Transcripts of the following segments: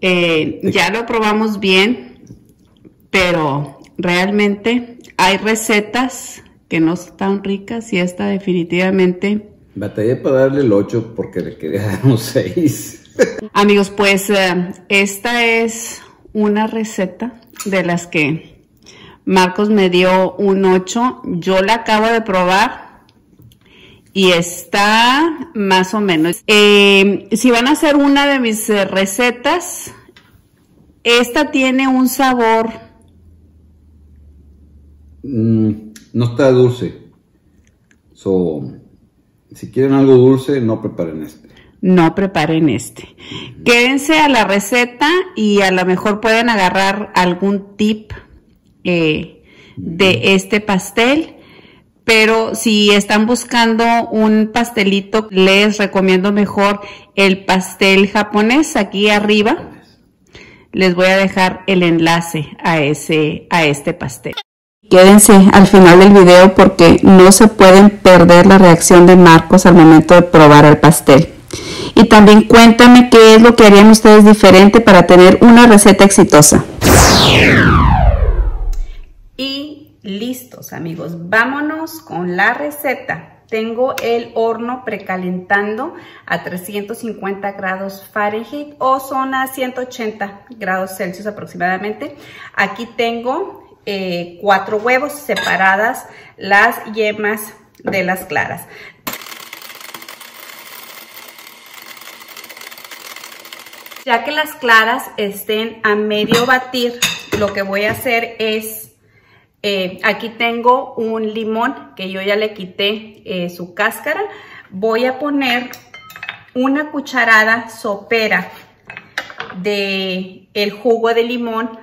Eh, ya lo probamos bien, pero realmente hay recetas que no están ricas y esta definitivamente... Batallé para darle el 8 porque le quería dar un 6. Amigos, pues eh, esta es una receta de las que Marcos me dio un 8. Yo la acabo de probar y está más o menos. Eh, si van a hacer una de mis eh, recetas, esta tiene un sabor. Mm, no está dulce. So, si quieren algo dulce, no preparen este. No preparen este. Quédense a la receta y a lo mejor pueden agarrar algún tip eh, de este pastel pero si están buscando un pastelito, les recomiendo mejor el pastel japonés aquí arriba. Les voy a dejar el enlace a ese, a este pastel. Quédense al final del video porque no se pueden perder la reacción de Marcos al momento de probar el pastel. Y también cuéntame qué es lo que harían ustedes diferente para tener una receta exitosa. Listos amigos, vámonos con la receta. Tengo el horno precalentando a 350 grados Fahrenheit o son a 180 grados Celsius aproximadamente. Aquí tengo eh, cuatro huevos separadas las yemas de las claras. Ya que las claras estén a medio batir, lo que voy a hacer es eh, aquí tengo un limón que yo ya le quité eh, su cáscara. Voy a poner una cucharada sopera de el jugo de limón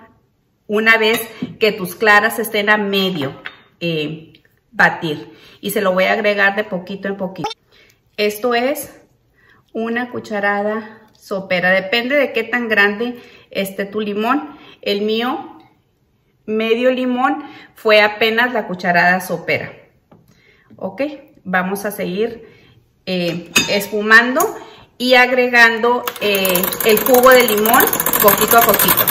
una vez que tus claras estén a medio eh, batir. Y se lo voy a agregar de poquito en poquito. Esto es una cucharada sopera. Depende de qué tan grande esté tu limón. El mío medio limón fue apenas la cucharada sopera. Ok, vamos a seguir eh, espumando y agregando eh, el jugo de limón poquito a poquito.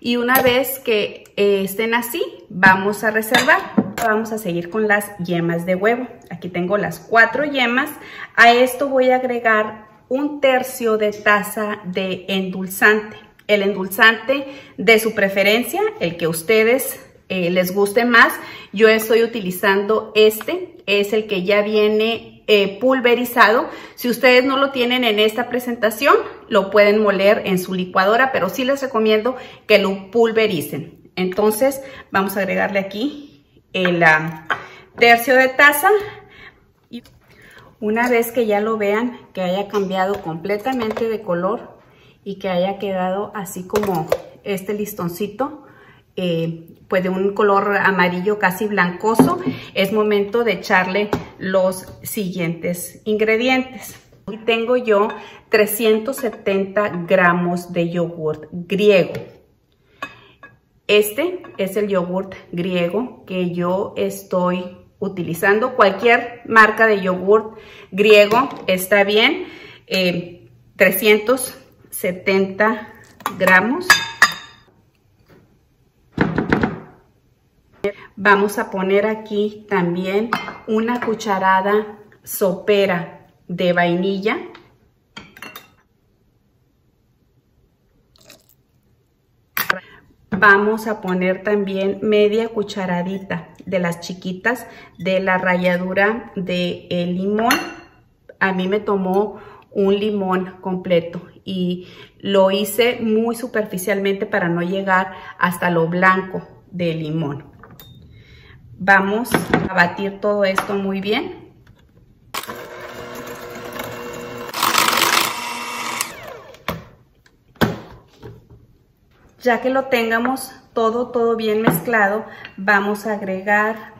Y una vez que eh, estén así, vamos a reservar. Vamos a seguir con las yemas de huevo. Aquí tengo las cuatro yemas. A esto voy a agregar un tercio de taza de endulzante. El endulzante de su preferencia, el que ustedes eh, les guste más. Yo estoy utilizando este, es el que ya viene eh, pulverizado. Si ustedes no lo tienen en esta presentación, lo pueden moler en su licuadora, pero sí les recomiendo que lo pulvericen. Entonces, vamos a agregarle aquí el ah, tercio de taza una vez que ya lo vean, que haya cambiado completamente de color y que haya quedado así como este listoncito, eh, pues de un color amarillo casi blancoso, es momento de echarle los siguientes ingredientes. Hoy tengo yo 370 gramos de yogurt griego. Este es el yogurt griego que yo estoy utilizando cualquier marca de yogurt griego, está bien, 370 eh, gramos. Vamos a poner aquí también una cucharada sopera de vainilla. Vamos a poner también media cucharadita de las chiquitas de la ralladura de el limón. A mí me tomó un limón completo y lo hice muy superficialmente para no llegar hasta lo blanco del limón. Vamos a batir todo esto muy bien. Ya que lo tengamos todo, todo bien mezclado, vamos a agregar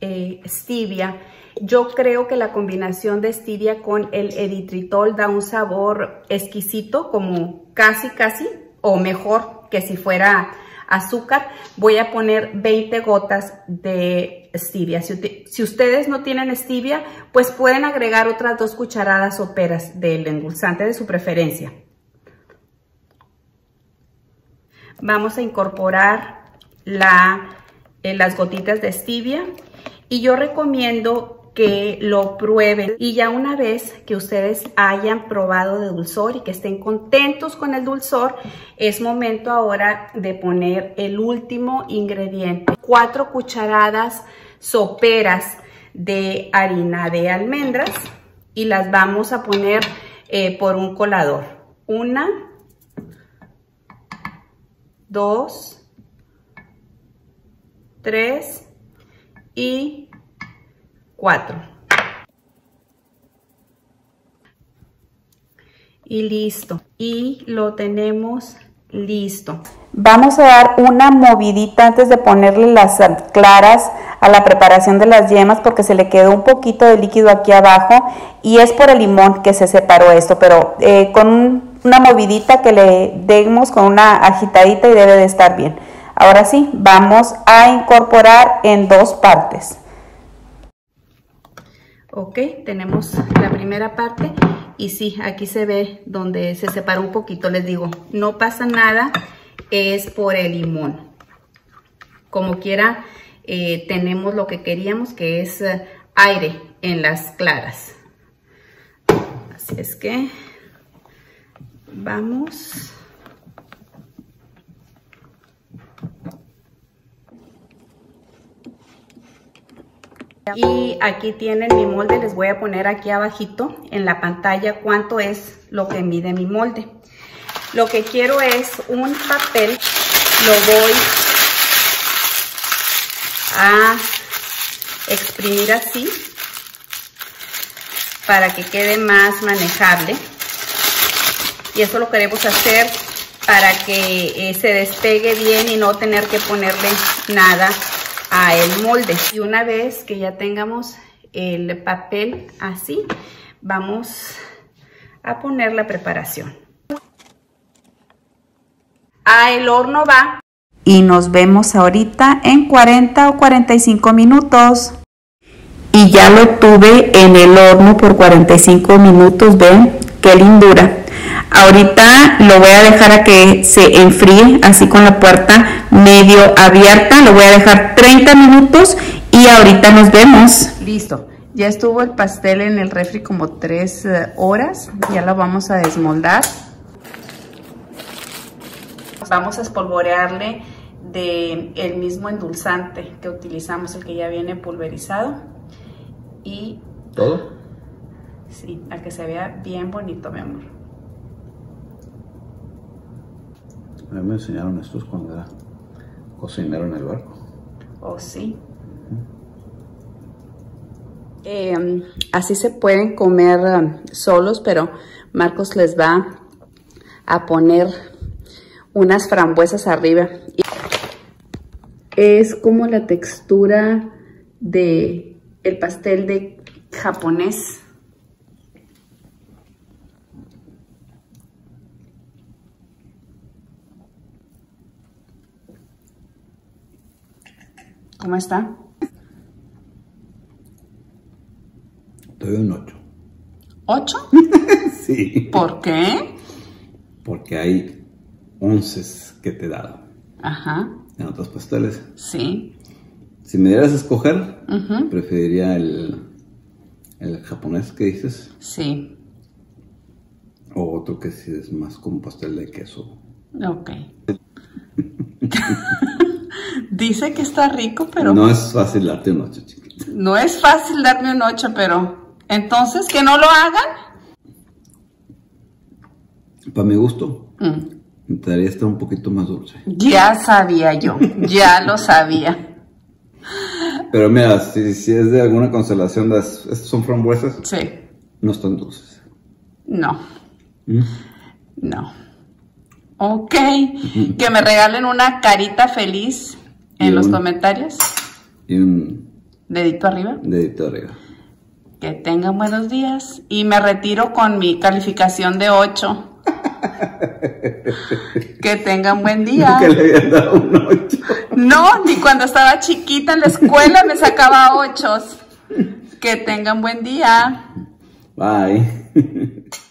eh, stevia. Yo creo que la combinación de stevia con el eritritol da un sabor exquisito, como casi, casi, o mejor que si fuera azúcar, voy a poner 20 gotas de stevia. Si, ustedes no tienen stevia, pues pueden agregar otras dos cucharadas soperas del endulzante de su preferencia. Vamos a incorporar la, eh, las gotitas de stevia y yo recomiendo que lo prueben y ya una vez que ustedes hayan probado de dulzor y que estén contentos con el dulzor, es momento ahora de poner el último ingrediente. Cuatro cucharadas soperas de harina de almendras y las vamos a poner eh, por un colador. Una, dos, tres y 4. Y listo. Y lo tenemos listo. Vamos a dar una movidita antes de ponerle las claras a la preparación de las yemas porque se le quedó un poquito de líquido aquí abajo y es por el limón que se separó esto, pero eh, con una movidita que le demos con una agitadita y debe de estar bien. Ahora sí, vamos a incorporar en dos partes. Ok, tenemos la primera parte y sí, aquí se ve donde se separa un poquito, les digo, no pasa nada, es por el limón. Como quiera, eh, tenemos lo que queríamos, que es eh, aire en las claras. Así es que vamos Y aquí tienen mi molde, les voy a poner aquí abajito en la pantalla cuánto es lo que mide mi molde. Lo que quiero es un papel, lo voy a exprimir así para que quede más manejable. Y eso lo queremos hacer para que eh, se despegue bien y no tener que ponerle nada a el molde. Y una vez que ya tengamos el papel así, vamos a poner la preparación. A el horno va. Y nos vemos ahorita en 40 o 45 minutos. Y ya lo tuve en el horno por 45 minutos, ven qué lindura. Ahorita lo voy a dejar a que se enfríe así con la puerta medio abierta. Lo voy a dejar 30 minutos y ahorita nos vemos. Listo. Ya estuvo el pastel en el refri como 3 eh, horas. Ya lo vamos a desmoldar. Vamos a espolvorearle de el mismo endulzante que utilizamos, el que ya viene pulverizado. Y... ¿Todo? Sí, a que se vea bien bonito, mi amor. A mí me enseñaron estos cuando era cocinero en el barco. Oh, sí. Em, así se pueden comer um, solos, pero Marcos les va a poner unas frambuesas arriba. Es como la textura de el pastel de japonés. ¿Cómo está? Doy un 8. ¿8? sí. ¿Por qué? Porque hay 11 que te he dado. Ajá. En otros pasteles. Sí. Si me dieras a escoger, preferiría el, el japonés que dices. Sí. O otro que sí es más como pastel de queso. Ok. Dice que está rico, pero... No es fácil darte un 8, chiquita. No es fácil darme un 8, pero... Entonces, ¿que no lo hagan? Para mi gusto, mm. te daría estar un poquito más dulce. Ya sabía yo, ya lo sabía. Pero mira, si, es de alguna constelación, ¿estos son frambuesas? Sí. No están dulces. No. ¿Mm? No. Ok. Que me regalen una carita feliz en los comentarios. Y un dedito arriba. Dedito arriba. Que tengan buenos días. Y me retiro con mi calificación de 8. Que tengan buen día. Que le habían dado un 8. No, ni cuando estaba chiquita en la escuela me sacaba ochos. Que tengan buen día. Bye.